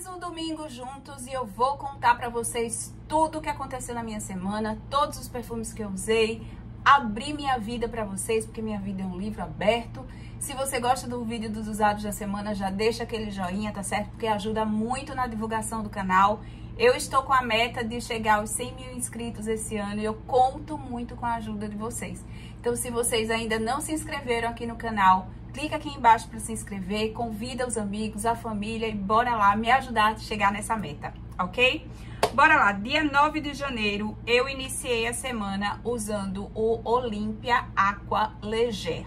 mais um domingo juntos e eu vou contar pra vocês tudo o que aconteceu na minha semana, todos os perfumes que eu usei, abrir minha vida pra vocês, porque minha vida é um livro aberto. Se você gosta do vídeo dos usados da semana, já deixa aquele joinha, tá certo? Porque ajuda muito na divulgação do canal. Eu estou com a meta de chegar aos 100 mil inscritos esse ano e eu conto muito com a ajuda de vocês. Então, se vocês ainda não se inscreveram aqui no canal, clica aqui embaixo para se inscrever, convida os amigos, a família e bora lá me ajudar a chegar nessa meta, ok? Bora lá, dia 9 de janeiro eu iniciei a semana usando o Olympia Aqua Leger.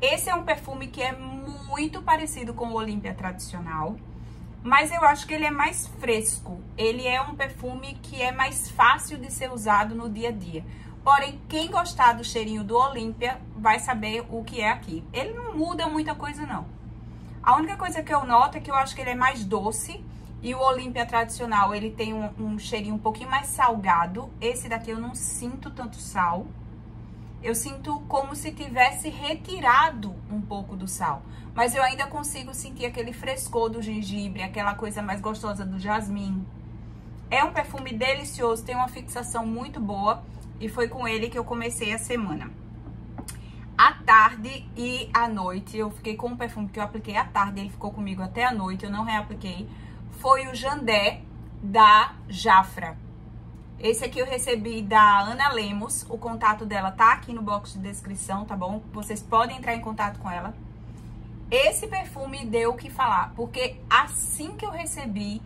Esse é um perfume que é muito parecido com o Olympia tradicional, mas eu acho que ele é mais fresco. Ele é um perfume que é mais fácil de ser usado no dia a dia. Porém, quem gostar do cheirinho do Olímpia vai saber o que é aqui. Ele não muda muita coisa, não. A única coisa que eu noto é que eu acho que ele é mais doce. E o Olímpia tradicional, ele tem um, um cheirinho um pouquinho mais salgado. Esse daqui eu não sinto tanto sal. Eu sinto como se tivesse retirado um pouco do sal. Mas eu ainda consigo sentir aquele frescor do gengibre, aquela coisa mais gostosa do jasmim. É um perfume delicioso, tem uma fixação muito boa. E foi com ele que eu comecei a semana. À tarde e à noite, eu fiquei com um perfume que eu apliquei à tarde, ele ficou comigo até a noite, eu não reapliquei. Foi o Jandé da Jafra. Esse aqui eu recebi da Ana Lemos, o contato dela tá aqui no box de descrição, tá bom? Vocês podem entrar em contato com ela. Esse perfume deu o que falar, porque assim que eu recebi,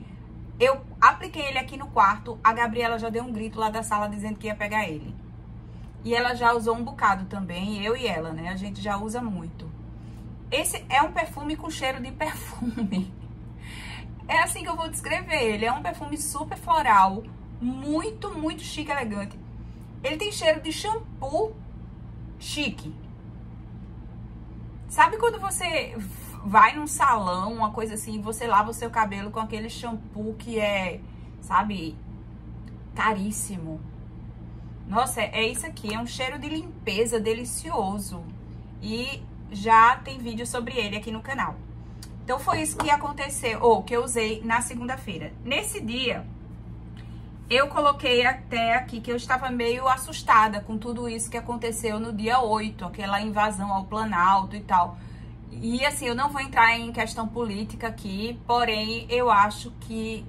eu apliquei ele aqui no quarto, a Gabriela já deu um grito lá da sala dizendo que ia pegar ele. E ela já usou um bocado também, eu e ela, né? A gente já usa muito. Esse é um perfume com cheiro de perfume. É assim que eu vou descrever ele. É um perfume super floral, muito, muito chique, elegante. Ele tem cheiro de shampoo chique. Sabe quando você vai num salão, uma coisa assim, você lava o seu cabelo com aquele shampoo que é, sabe, caríssimo. Nossa, é, é isso aqui, é um cheiro de limpeza delicioso. E já tem vídeo sobre ele aqui no canal. Então foi isso que aconteceu, ou que eu usei na segunda-feira. Nesse dia, eu coloquei até aqui que eu estava meio assustada com tudo isso que aconteceu no dia 8, aquela invasão ao Planalto e tal. E assim, eu não vou entrar em questão política aqui, porém eu acho que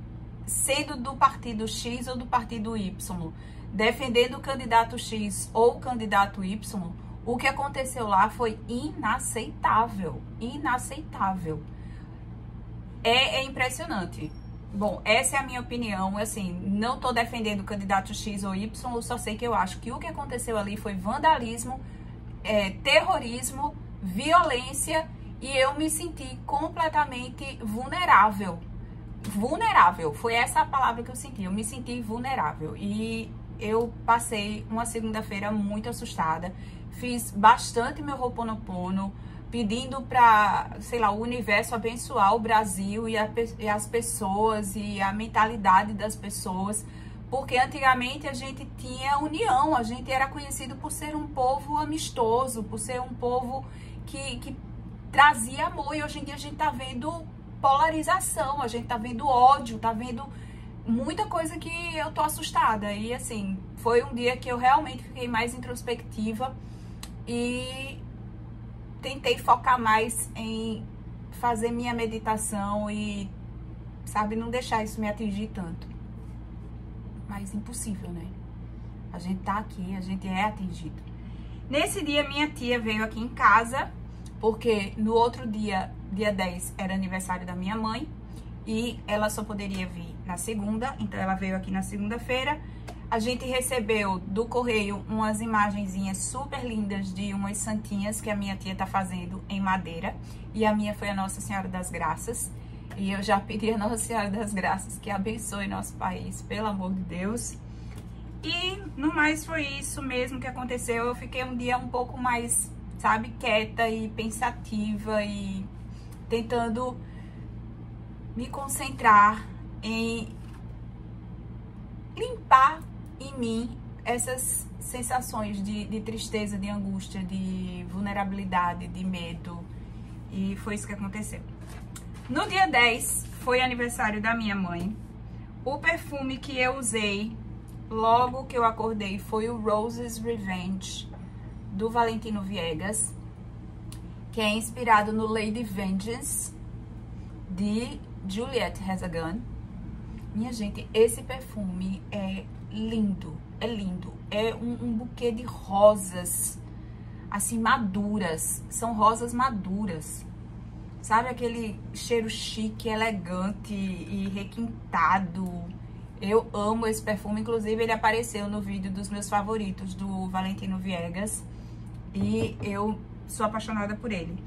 sendo do partido X ou do partido Y, defendendo o candidato X ou o candidato Y, o que aconteceu lá foi inaceitável, inaceitável. É, é impressionante. Bom, essa é a minha opinião, assim, não tô defendendo o candidato X ou Y, só sei que eu acho que o que aconteceu ali foi vandalismo, é, terrorismo, violência e eu me senti completamente vulnerável. Vulnerável, foi essa a palavra que eu senti. Eu me senti vulnerável e eu passei uma segunda-feira muito assustada. Fiz bastante meu roponopono, pedindo para, sei lá, o universo abençoar o Brasil e, a, e as pessoas e a mentalidade das pessoas porque antigamente a gente tinha união, a gente era conhecido por ser um povo amistoso, por ser um povo que, que trazia amor. E hoje em dia a gente tá vendo polarização, a gente tá vendo ódio, tá vendo muita coisa que eu tô assustada. E assim, foi um dia que eu realmente fiquei mais introspectiva e tentei focar mais em fazer minha meditação e, sabe, não deixar isso me atingir tanto mas impossível, né? A gente tá aqui, a gente é atingido. Nesse dia, minha tia veio aqui em casa, porque no outro dia, dia 10, era aniversário da minha mãe, e ela só poderia vir na segunda, então ela veio aqui na segunda-feira. A gente recebeu do correio umas imagenzinhas super lindas de umas santinhas que a minha tia tá fazendo em madeira, e a minha foi a Nossa Senhora das Graças. E eu já pedi a Nossa Senhora das Graças que abençoe nosso país, pelo amor de Deus. E no mais foi isso mesmo que aconteceu. Eu fiquei um dia um pouco mais, sabe, quieta e pensativa e tentando me concentrar em limpar em mim essas sensações de, de tristeza, de angústia, de vulnerabilidade, de medo. E foi isso que aconteceu. No dia 10, foi aniversário da minha mãe. O perfume que eu usei logo que eu acordei foi o Roses Revenge, do Valentino Viegas, que é inspirado no Lady Vengeance, de Juliette Gun. Minha gente, esse perfume é lindo, é lindo. É um, um buquê de rosas, assim, maduras. São rosas maduras. Sabe aquele cheiro chique, elegante e requintado. Eu amo esse perfume, inclusive ele apareceu no vídeo dos meus favoritos do Valentino Viegas. E eu sou apaixonada por ele.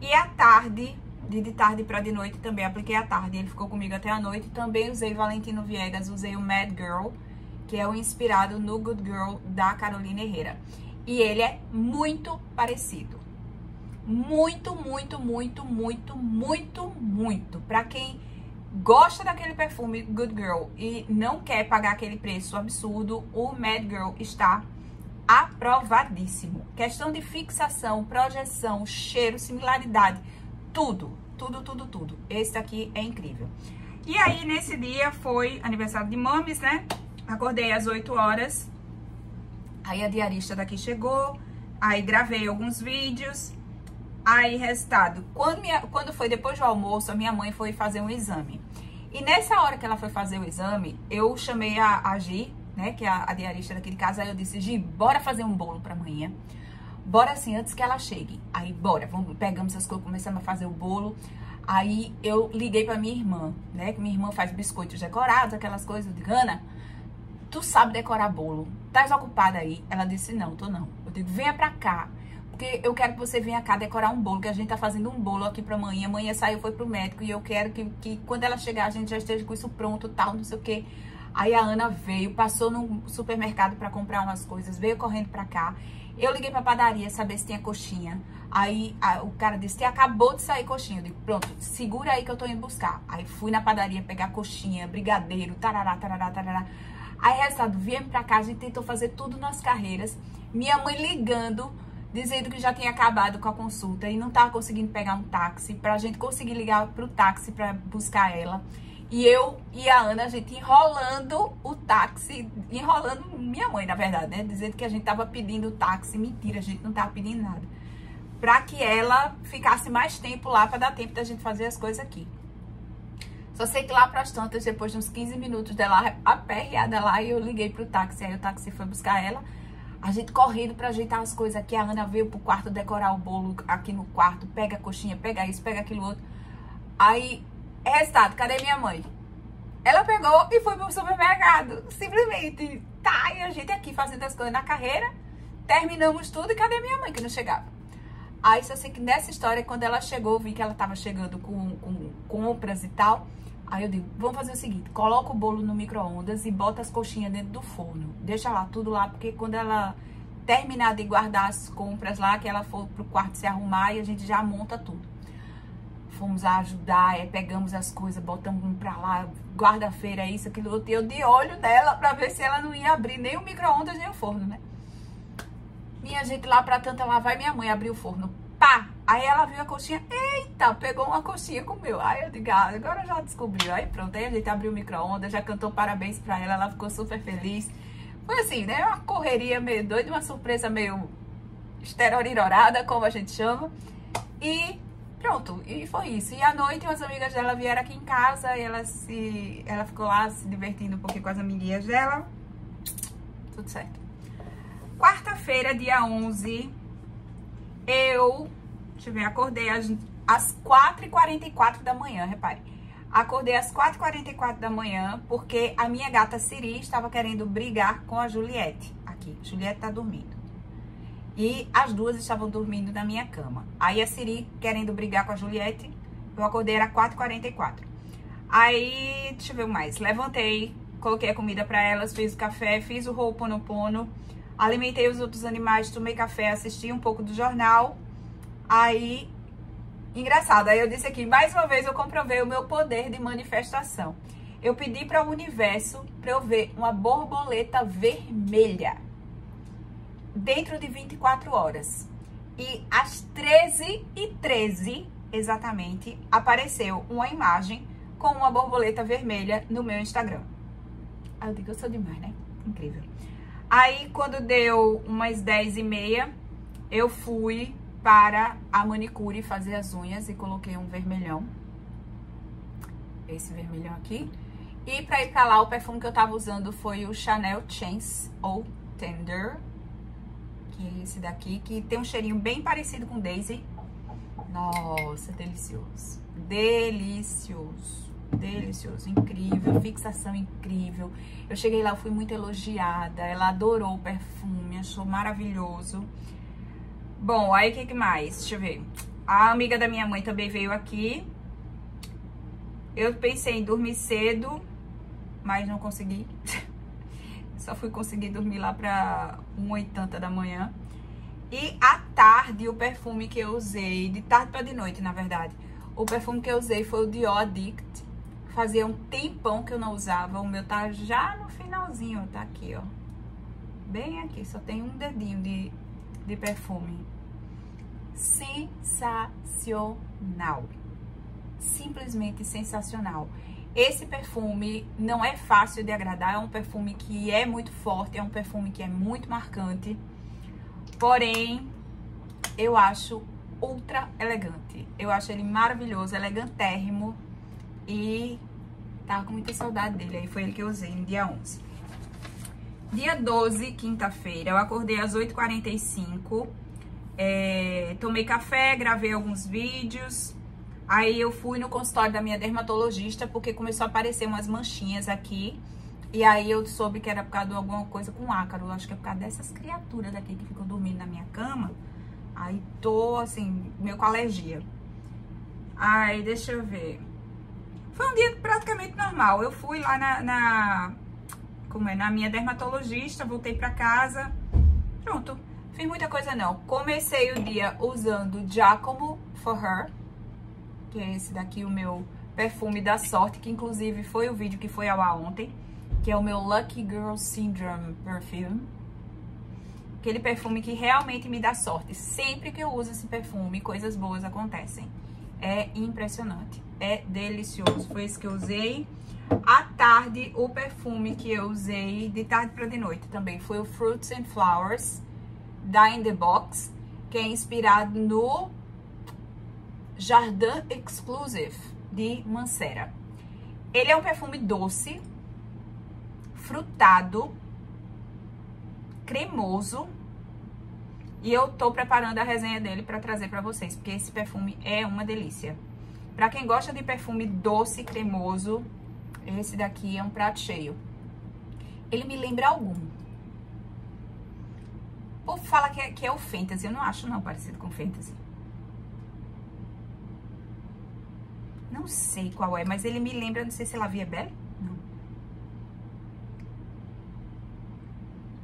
E à tarde, de, de tarde para de noite também apliquei à tarde. Ele ficou comigo até a noite. Também usei Valentino Viegas, usei o Mad Girl, que é o inspirado no Good Girl da Carolina Herrera. E ele é muito parecido. Muito, muito, muito, muito, muito, muito. Para quem gosta daquele perfume Good Girl e não quer pagar aquele preço absurdo, o Mad Girl está aprovadíssimo. Questão de fixação, projeção, cheiro, similaridade, tudo, tudo, tudo, tudo. Esse daqui é incrível. E aí, nesse dia, foi aniversário de mames, né? Acordei às 8 horas. Aí a diarista daqui chegou, aí gravei alguns vídeos. Aí, resultado, quando, minha, quando foi depois do almoço, a minha mãe foi fazer um exame. E nessa hora que ela foi fazer o exame, eu chamei a, a Gi, né, que é a, a diarista daquele caso, aí eu disse, Gi, bora fazer um bolo pra amanhã. Bora assim, antes que ela chegue. Aí, bora, vamos, pegamos as coisas, começamos a fazer o bolo. Aí eu liguei pra minha irmã, né, que minha irmã faz biscoitos decorados, aquelas coisas. Digo, Ana, tu sabe decorar bolo, tá ocupada aí? Ela disse, não, tô não. Eu digo, venha pra cá porque eu quero que você venha cá decorar um bolo, que a gente tá fazendo um bolo aqui pra amanhã. Amanhã saiu, foi pro médico e eu quero que, que quando ela chegar a gente já esteja com isso pronto, tal, não sei o quê. Aí a Ana veio, passou no supermercado para comprar umas coisas, veio correndo pra cá. Eu liguei pra padaria saber se tinha coxinha. Aí a, o cara disse que acabou de sair coxinha. Eu digo, pronto, segura aí que eu tô indo buscar. Aí fui na padaria pegar coxinha, brigadeiro, tarará, tarará, tarará. Aí, resultado, viemos pra cá, a gente tentou fazer tudo nas carreiras. Minha mãe ligando dizendo que já tinha acabado com a consulta e não estava conseguindo pegar um táxi para a gente conseguir ligar para o táxi para buscar ela. E eu e a Ana, a gente enrolando o táxi, enrolando minha mãe, na verdade, né? Dizendo que a gente tava pedindo o táxi. Mentira, a gente não tava pedindo nada. Pra que ela ficasse mais tempo lá, para dar tempo da gente fazer as coisas aqui. Só sei que lá pras tantas, depois de uns 15 minutos dela aperreada lá, eu liguei pro táxi. Aí o táxi foi buscar ela. A gente correndo pra ajeitar as coisas aqui. A Ana veio pro quarto decorar o bolo aqui no quarto. Pega a coxinha, pega isso, pega aquilo outro. Aí, resultado, cadê minha mãe? Ela pegou e foi pro supermercado. Simplesmente. Tá, e a gente aqui fazendo as coisas na carreira. Terminamos tudo e cadê minha mãe que não chegava? Aí só sei que nessa história, quando ela chegou, vi que ela tava chegando com, com compras e tal. Aí eu digo, vamos fazer o seguinte, coloca o bolo no micro-ondas e bota as coxinhas dentro do forno. Deixa lá, tudo lá, porque quando ela terminar de guardar as compras lá, que ela for pro quarto se arrumar e a gente já monta tudo. Fomos a ajudar, é, pegamos as coisas, botamos pra lá, guarda-feira, isso, aquilo eu de olho nela pra ver se ela não ia abrir nem o micro-ondas nem o forno, né? Minha gente lá pra tanta lá vai minha mãe abrir o forno. Pá! Aí ela viu a coxinha, eita, pegou uma coxinha, comeu. Aí eu digo, ah, agora já descobriu. Aí pronto, aí a gente abriu o micro-ondas, já cantou parabéns pra ela, ela ficou super feliz. Foi assim, né? Uma correria meio doida, uma surpresa meio esterorirorada, como a gente chama. E pronto, e foi isso. E à noite as amigas dela vieram aqui em casa e ela se. Ela ficou lá se divertindo um pouquinho com as amiguinhas dela. Tudo certo. Quarta-feira, dia 11, eu Deixa eu ver, acordei às, às 4h44 da manhã, repare. Acordei às 4h44 da manhã porque a minha gata Siri estava querendo brigar com a Juliette. Aqui, Juliette tá dormindo. E as duas estavam dormindo na minha cama. Aí a Siri querendo brigar com a Juliette, eu acordei era 4h44. Aí, deixa eu ver mais. Levantei, coloquei a comida para elas, fiz o café, fiz o Ho'oponopono, alimentei os outros animais, tomei café, assisti um pouco do jornal Aí, engraçado, aí eu disse aqui, mais uma vez eu comprovei o meu poder de manifestação. Eu pedi para o universo para eu ver uma borboleta vermelha dentro de 24 horas. E às 13 e 13 exatamente, apareceu uma imagem com uma borboleta vermelha no meu Instagram. Aí eu digo, eu sou demais, né? Incrível. Aí, quando deu umas 10 e meia, eu fui para a manicure fazer as unhas e coloquei um vermelhão. Esse vermelhão aqui. E pra ir pra lá, o perfume que eu tava usando foi o Chanel Chance ou Tender. Que é esse daqui, que tem um cheirinho bem parecido com Daisy. Nossa, delicioso. Delicioso. Delicioso, incrível, fixação incrível. Eu cheguei lá, fui muito elogiada. Ela adorou o perfume, achou maravilhoso. Bom, aí o que, que mais? Deixa eu ver. A amiga da minha mãe também veio aqui. Eu pensei em dormir cedo, mas não consegui. Só fui conseguir dormir lá pra 1h80 da manhã. E à tarde, o perfume que eu usei, de tarde pra de noite, na verdade. O perfume que eu usei foi o Dior Addict. Fazia um tempão que eu não usava. O meu tá já no finalzinho, tá aqui, ó. Bem aqui, só tem um dedinho de, de perfume. Sensacional. Simplesmente sensacional. Esse perfume não é fácil de agradar, é um perfume que é muito forte, é um perfume que é muito marcante. Porém, eu acho ultra elegante. Eu acho ele maravilhoso, elegantérrimo. E tava com muita saudade dele. Aí foi ele que eu usei no dia 11. Dia 12, quinta-feira, eu acordei às 8h45. É, tomei café, gravei alguns vídeos. Aí eu fui no consultório da minha dermatologista porque começou a aparecer umas manchinhas aqui. E aí eu soube que era por causa de alguma coisa com ácaro. Acho que é por causa dessas criaturas daqui que ficam dormindo na minha cama. Aí tô, assim, meio com alergia. Aí, deixa eu ver. Foi um dia praticamente normal. Eu fui lá na, na como é, na minha dermatologista, voltei pra casa. Pronto. Fiz muita coisa não. Comecei o dia usando Giacomo For Her que é esse daqui, o meu perfume da sorte, que inclusive foi o vídeo que foi ao ar ontem, que é o meu Lucky Girl Syndrome Perfume. Aquele perfume que realmente me dá sorte. Sempre que eu uso esse perfume, coisas boas acontecem. É impressionante, é delicioso. Foi esse que eu usei. À tarde, o perfume que eu usei de tarde para de noite também foi o Fruits and Flowers da In The Box, que é inspirado no Jardin Exclusive de Mancera. Ele é um perfume doce, frutado, cremoso. E eu tô preparando a resenha dele para trazer para vocês, porque esse perfume é uma delícia. Para quem gosta de perfume doce, cremoso, esse daqui é um prato cheio. Ele me lembra algum. O povo fala que é, que é o Fantasy, eu não acho não parecido com Fantasy. Não sei qual é, mas ele me lembra, não sei se é La Vie Belle. Não.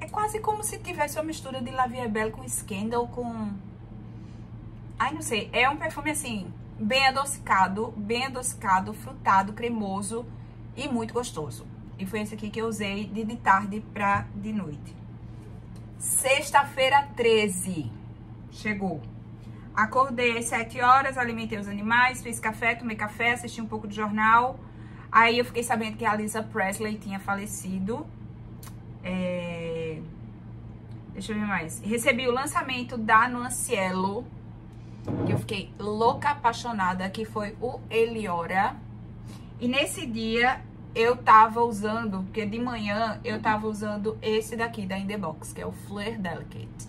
É quase como se tivesse uma mistura de La Vie Belle com Scandal, com... Ai, não sei. É um perfume, assim, bem adocicado, bem adocicado, frutado, cremoso e muito gostoso. E foi esse aqui que eu usei de, de tarde pra de noite. Sexta-feira 13. Chegou. Acordei às 7 horas, alimentei os animais, fiz café, tomei café, assisti um pouco de jornal. Aí eu fiquei sabendo que a Lisa Presley tinha falecido. É... Deixa eu ver mais. Recebi o lançamento da Nuancielo, que eu fiquei louca, apaixonada, que foi o Eliora. E nesse dia eu tava usando, porque de manhã eu tava usando esse daqui da In The Box, que é o Fleur Delicate,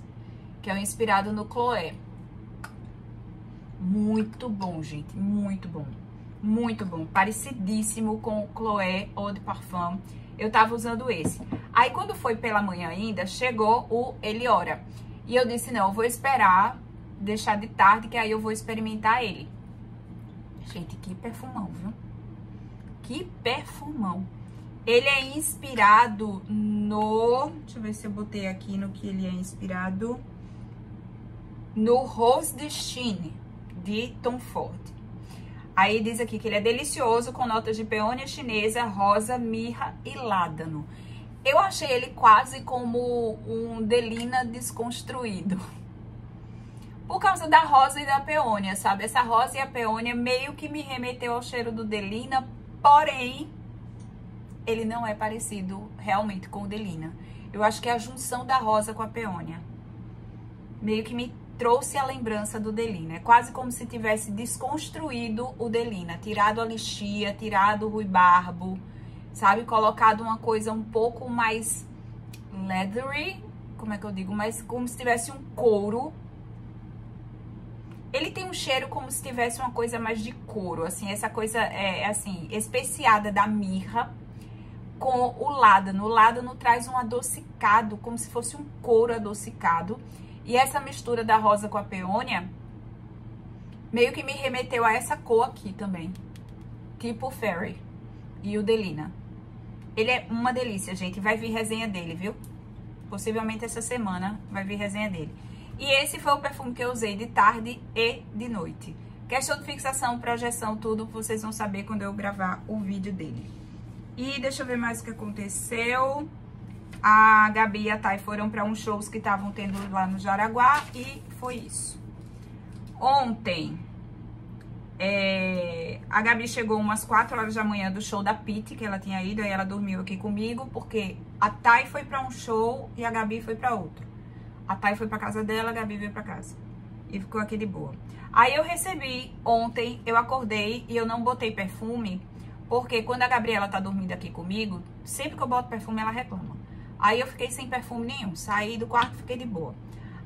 que é inspirado no Chloé. Muito bom, gente, muito bom. Muito bom, parecidíssimo com o Chloé Eau de Parfum. Eu tava usando esse. Aí, quando foi pela manhã ainda, chegou o Eliora. E eu disse, não, eu vou esperar, deixar de tarde, que aí eu vou experimentar ele. Gente, que perfumão, viu? Que perfumão. Ele é inspirado no... Deixa eu ver se eu botei aqui no que ele é inspirado. No Rose de Chine de Tom Ford. Aí diz aqui que ele é delicioso com notas de peônia chinesa, rosa, mirra e ládano. Eu achei ele quase como um Delina desconstruído. Por causa da rosa e da peônia, sabe? Essa rosa e a peônia meio que me remeteu ao cheiro do Delina Porém, ele não é parecido realmente com o Delina. Eu acho que é a junção da rosa com a peônia. Meio que me trouxe a lembrança do Delina. É quase como se tivesse desconstruído o Delina, tirado a lixia, tirado o ruibarbo, sabe? Colocado uma coisa um pouco mais leathery, como é que eu digo? Mas como se tivesse um couro. Ele tem um cheiro como se tivesse uma coisa mais de couro, assim, essa coisa é assim, especiada da mirra com o ládano. O ládano traz um adocicado, como se fosse um couro adocicado. E essa mistura da rosa com a peônia meio que me remeteu a essa cor aqui também. Tipo Fairy e o Delina. Ele é uma delícia, gente. Vai vir resenha dele, viu? Possivelmente essa semana vai vir resenha dele. E esse foi o perfume que eu usei de tarde e de noite. Questão de fixação, projeção, tudo vocês vão saber quando eu gravar o vídeo dele. E deixa eu ver mais o que aconteceu. A Gabi e a Thay foram para uns shows que estavam tendo lá no Jaraguá e foi isso. Ontem, é, a Gabi chegou umas 4 horas da manhã do show da Pete, que ela tinha ido, aí ela dormiu aqui comigo, porque a Thay foi para um show e a Gabi foi para outro. A Thay foi para casa dela, a Gabi veio para casa. E ficou aqui de boa. Aí eu recebi ontem, eu acordei e eu não botei perfume, porque quando a Gabriela tá dormindo aqui comigo, sempre que eu boto perfume, ela reclama. Aí eu fiquei sem perfume nenhum, saí do quarto, fiquei de boa.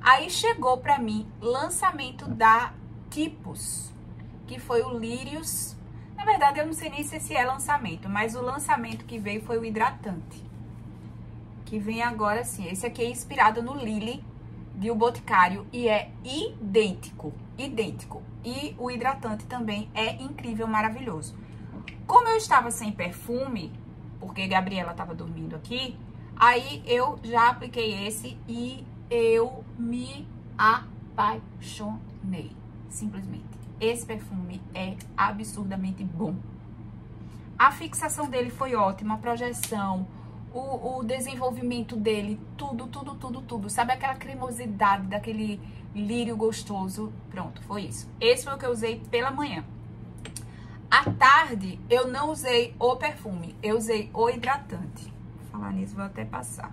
Aí chegou pra mim lançamento da Tipos, que foi o Lírios. Na verdade, eu não sei nem se esse é lançamento, mas o lançamento que veio foi o hidratante. Que vem agora sim. Esse aqui é inspirado no Lily de O Boticário e é idêntico, idêntico. E o hidratante também é incrível, maravilhoso. Como eu estava sem perfume, porque Gabriela estava dormindo aqui, aí eu já apliquei esse e eu me apaixonei, simplesmente. Esse perfume é absurdamente bom. A fixação dele foi ótima, a projeção, o, o, desenvolvimento dele, tudo, tudo, tudo, tudo. Sabe aquela cremosidade daquele lírio gostoso? Pronto, foi isso. Esse foi o que eu usei pela manhã. À tarde, eu não usei o perfume, eu usei o hidratante. Vou falar nisso, vou até passar.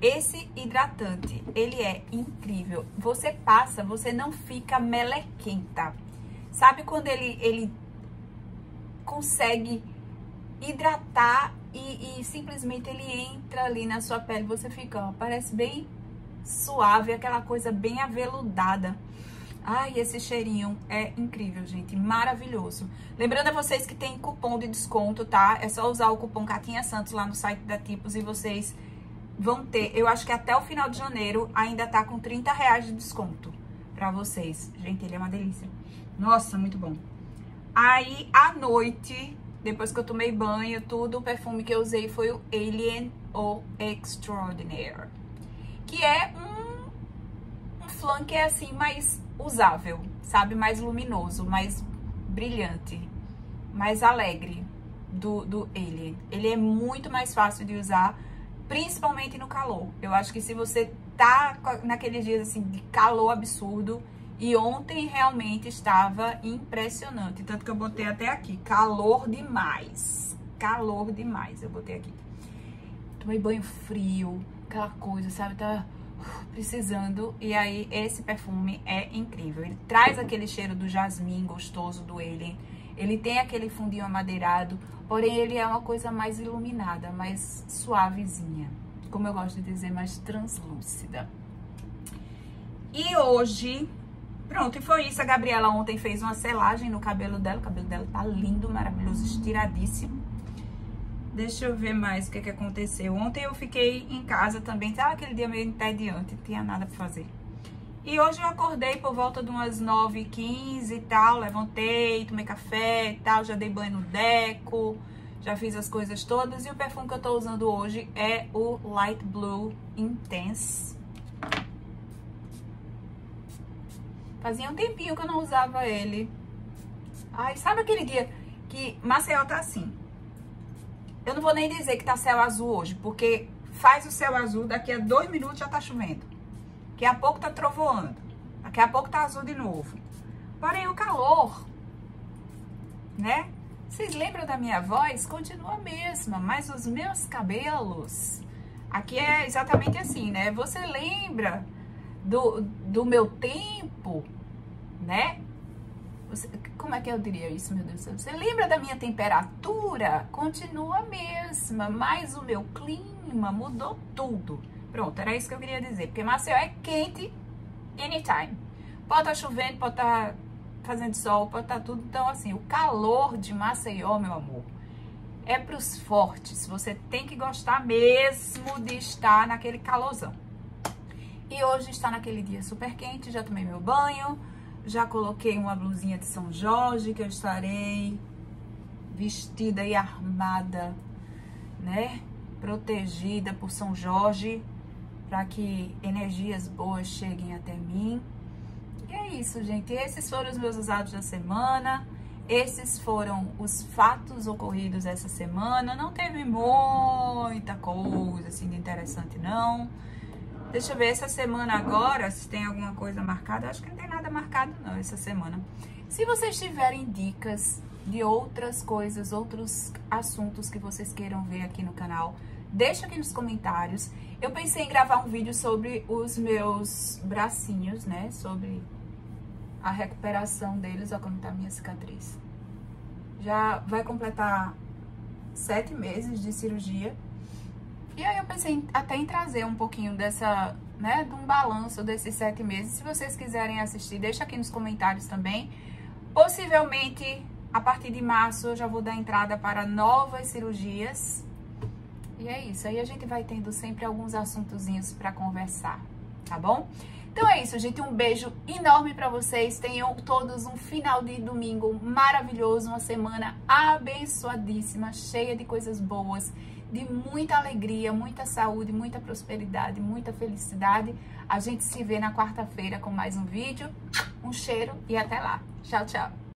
Esse hidratante, ele é incrível. Você passa, você não fica melequenta. Sabe quando ele, ele consegue hidratar e, e simplesmente ele entra ali na sua pele, você fica, ó, parece bem suave, aquela coisa bem aveludada. Ai, esse cheirinho é incrível, gente, maravilhoso. Lembrando a vocês que tem cupom de desconto, tá? É só usar o cupom Catinha Santos lá no site da Tipos e vocês vão ter, eu acho que até o final de janeiro ainda tá com 30 reais de desconto pra vocês. Gente, ele é uma delícia. Nossa, muito bom. Aí, à noite, depois que eu tomei banho, tudo, o perfume que eu usei foi o Alien ou Extraordinaire. Que é um, um flan que é assim, mais usável, sabe? Mais luminoso, mais brilhante, mais alegre do, do Alien. Ele é muito mais fácil de usar, principalmente no calor. Eu acho que se você tá naqueles dias assim de calor absurdo, e ontem realmente estava impressionante, tanto que eu botei até aqui, calor demais, calor demais, eu botei aqui. Tomei banho frio, aquela coisa, sabe, tá precisando. E aí, esse perfume é incrível. Ele traz aquele cheiro do jasmim gostoso do Alien. Ele tem aquele fundinho amadeirado, porém ele é uma coisa mais iluminada, mais suavezinha. Como eu gosto de dizer, mais translúcida. E hoje, pronto, e foi isso. A Gabriela ontem fez uma selagem no cabelo dela. O cabelo dela tá lindo, maravilhoso, estiradíssimo. Deixa eu ver mais o que, que aconteceu. Ontem eu fiquei em casa também, tava aquele dia meio entediante, não tinha nada pra fazer. E hoje eu acordei por volta de umas 9h15 e tal, levantei, tomei café e tal, já dei banho no deco, já fiz as coisas todas. E o perfume que eu tô usando hoje é o Light Blue Intense. Fazia um tempinho que eu não usava ele. Ai, sabe aquele dia que Maceió tá assim? Eu não vou nem dizer que tá céu azul hoje, porque faz o céu azul, daqui a dois minutos já tá chovendo. Daqui a pouco tá trovoando. Daqui a pouco tá azul de novo. Porém, o calor, né? Vocês lembram da minha voz? Continua a mesma, mas os meus cabelos... Aqui é exatamente assim, né? Você lembra do, do meu tempo, né? Você, como é que eu diria isso, meu Deus do céu? Você lembra da minha temperatura? Continua a mesma, mas o meu clima mudou tudo. Pronto, era isso que eu queria dizer. Porque Maceió é quente anytime. Pode estar tá chovendo, pode estar tá fazendo sol, pode estar tá tudo. Então, assim, o calor de Maceió, meu amor, é para os fortes. Você tem que gostar mesmo de estar naquele calorzão. E hoje está naquele dia super quente, já tomei meu banho, já coloquei uma blusinha de São Jorge, que eu estarei vestida e armada, né? Protegida por São Jorge, para que energias boas cheguem até mim. E é isso, gente. Esses foram os meus usados da semana. Esses foram os fatos ocorridos essa semana. Não teve muita coisa assim de interessante, não. Deixa eu ver essa semana agora, se tem alguma coisa marcada. Acho que não tem nada marcado não essa semana. Se vocês tiverem dicas de outras coisas, outros assuntos que vocês queiram ver aqui no canal, deixa aqui nos comentários. Eu pensei em gravar um vídeo sobre os meus bracinhos, né? Sobre a recuperação deles. Olha como tá a minha cicatriz. Já vai completar sete meses de cirurgia. E aí eu pensei até em trazer um pouquinho dessa, né, de um balanço desses sete meses. Se vocês quiserem assistir, deixa aqui nos comentários também. Possivelmente, a partir de março, eu já vou dar entrada para novas cirurgias. E é isso, aí a gente vai tendo sempre alguns assuntozinhos para conversar, tá bom? Então é isso, gente. Um beijo enorme para vocês. Tenham todos um final de domingo maravilhoso, uma semana abençoadíssima, cheia de coisas boas, de muita alegria, muita saúde, muita prosperidade, muita felicidade. A gente se vê na quarta-feira com mais um vídeo. Um cheiro e até lá. Tchau, tchau.